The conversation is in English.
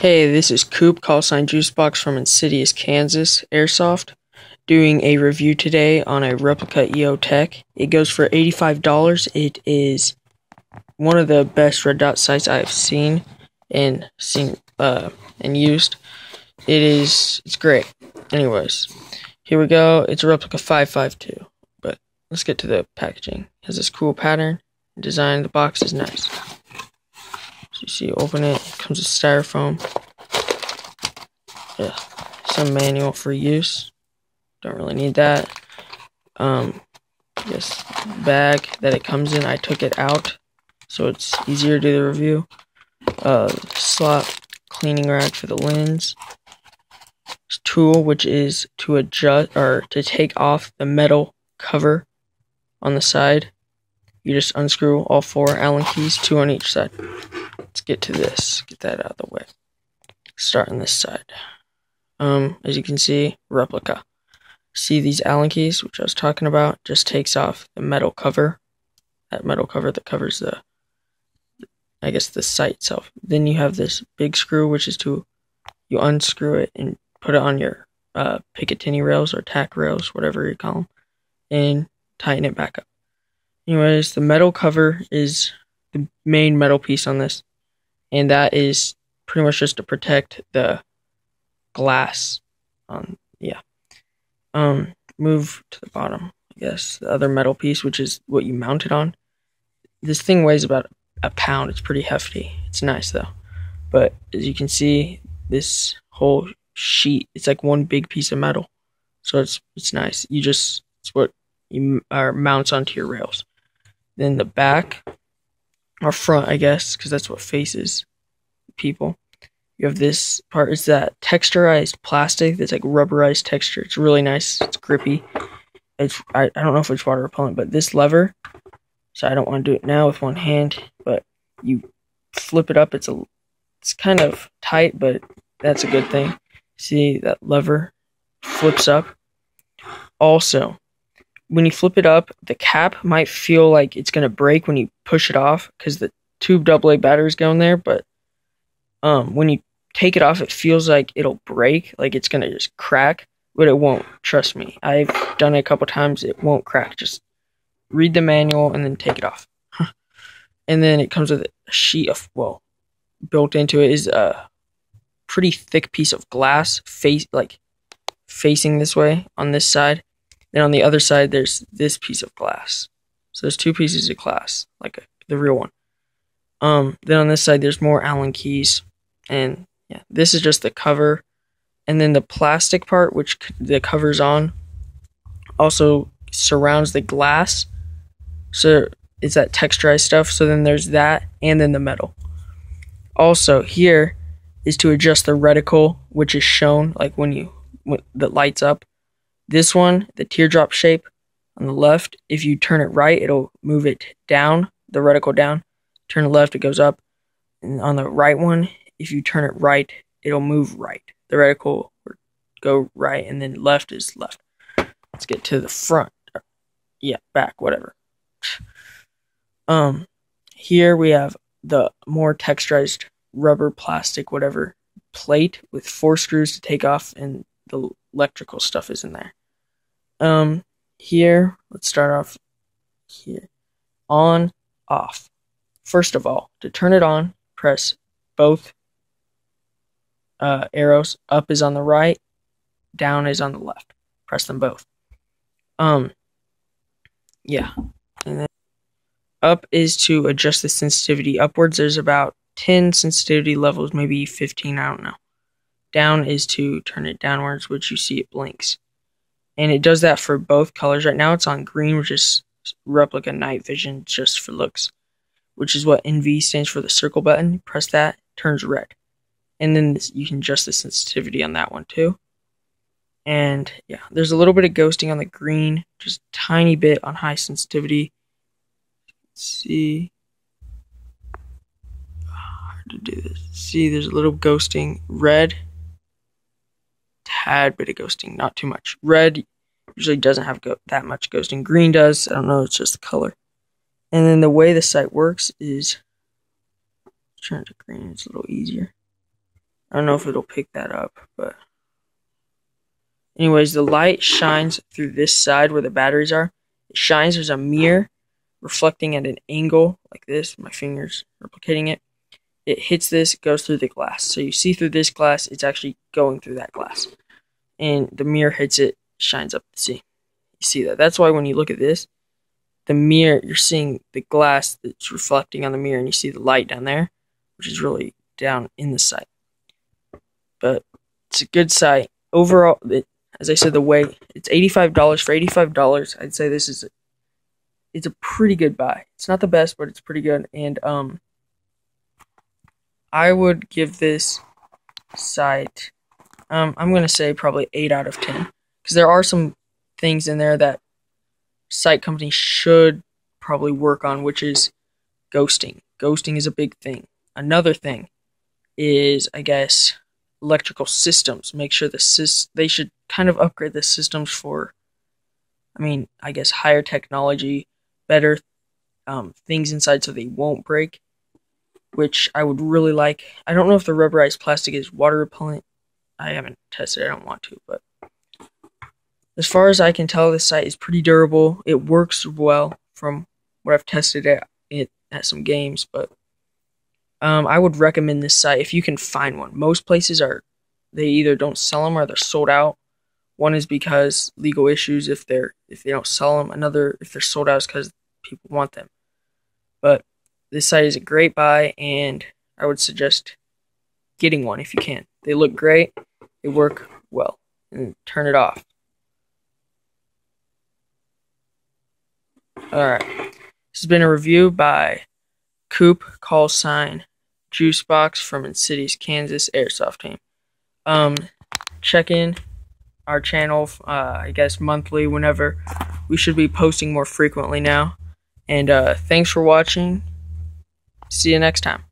Hey, this is Coop, call sign Juicebox from Insidious, Kansas, Airsoft, doing a review today on a replica EOTech. It goes for $85. It is one of the best red dot sights I've seen and seen uh, and used. It is it's great. Anyways, here we go. It's a replica 552. But let's get to the packaging. It has this cool pattern. Design the box is nice. So you see, open it comes with styrofoam. Some manual for use. Don't really need that. Um, yes, bag that it comes in, I took it out, so it's easier to do the review. Uh, slot cleaning rag for the lens. Tool, which is to adjust or to take off the metal cover on the side. You just unscrew all four Allen keys, two on each side. Let's get to this. Get that out of the way. Start on this side. Um, as you can see, replica. See these Allen keys, which I was talking about, just takes off the metal cover. That metal cover that covers the, I guess, the sight itself. Then you have this big screw, which is to, you unscrew it and put it on your uh, Picatinny rails or tack rails, whatever you call them, and tighten it back up. Anyways, the metal cover is the main metal piece on this, and that is pretty much just to protect the glass. Um, yeah. Um, move to the bottom. I guess the other metal piece, which is what you mount it on. This thing weighs about a pound. It's pretty hefty. It's nice though, but as you can see, this whole sheet it's like one big piece of metal, so it's it's nice. You just it's what you are mounts onto your rails. Then the back or front, I guess, because that's what faces people. You have this part. It's that texturized plastic that's like rubberized texture. It's really nice. It's grippy. It's I, I don't know if it's water repellent, but this lever. So I don't want to do it now with one hand, but you flip it up. It's a it's kind of tight, but that's a good thing. See that lever flips up. Also, when you flip it up, the cap might feel like it's gonna break when you push it off because the tube AA batteries go in there. But um, when you take it off, it feels like it'll break, like it's gonna just crack, but it won't. Trust me, I've done it a couple times. It won't crack. Just read the manual and then take it off. and then it comes with a sheet of well, built into it is a pretty thick piece of glass, face like facing this way on this side. Then on the other side, there's this piece of glass. So there's two pieces of glass, like a, the real one. Um, then on this side, there's more Allen keys, and yeah, this is just the cover, and then the plastic part, which the cover's on, also surrounds the glass. So it's that texturized stuff. So then there's that, and then the metal. Also, here is to adjust the reticle, which is shown like when you when that lights up. This one, the teardrop shape on the left, if you turn it right, it'll move it down, the reticle down. Turn it left, it goes up. And on the right one, if you turn it right, it'll move right. The reticle will go right, and then left is left. Let's get to the front. Yeah, back, whatever. Um, here we have the more texturized rubber, plastic, whatever plate with four screws to take off, and the electrical stuff is in there. Um, here, let's start off here. On, off. First of all, to turn it on, press both uh, arrows. Up is on the right, down is on the left. Press them both. Um, yeah. And then up is to adjust the sensitivity upwards. There's about 10 sensitivity levels, maybe 15, I don't know. Down is to turn it downwards, which you see it blinks. And it does that for both colors. Right now it's on green, which is replica night vision just for looks, which is what NV stands for the circle button. Press that, turns red. And then this, you can adjust the sensitivity on that one too. And yeah, there's a little bit of ghosting on the green, just tiny bit on high sensitivity. Let's see ah, hard to do this. See, there's a little ghosting. Red, tad bit of ghosting, not too much. Red usually doesn't have go- that much ghosting. Green does. I don't know. It's just the color. And then the way the sight works is turn to green. It's a little easier. I don't know if it'll pick that up, but anyways, the light shines through this side where the batteries are. It shines. There's a mirror reflecting at an angle like this. My fingers replicating it. It hits this, goes through the glass. So you see through this glass, it's actually going through that glass, and the mirror hits it, shines up the sea. You see that? That's why when you look at this, the mirror, you're seeing the glass that's reflecting on the mirror, and you see the light down there, which is really down in the sight. But it's a good sight. Overall, it, as I said, the weight it's eighty five dollars for eighty five dollars. I'd say this is a, it's a pretty good buy. It's not the best, but it's pretty good. And um, I would give this sight. Um, I'm gonna say probably eight out of ten because there are some things in there that sight companies should probably work on, which is ghosting. Ghosting is a big thing. Another thing is, I guess, electrical systems. Make sure the sys- they should kind of upgrade the systems for, I mean, I guess higher technology, better um, things inside so they won't break. Which I would really like. I don't know if the rubberized plastic is water repellent. I haven't tested. it. I don't want to, but as far as I can tell, this sight is pretty durable. It works well from what I've tested it, it at some games, but um, I would recommend this sight if you can find one. Most places are they either don't sell them or they're sold out. One is because legal issues if they're if they don't sell them. Another if they're sold out is because people want them. But this sight is a great buy, and I would suggest getting one if you can. They look great. They work well. And turn it off. Alright. This has been a review by Coop Call Sign Juice Box from Insidious, Kansas Airsoft Team. Um, check in our channel, uh, I guess monthly, whenever. We should be posting more frequently now. And uh, thanks for watching. See you next time.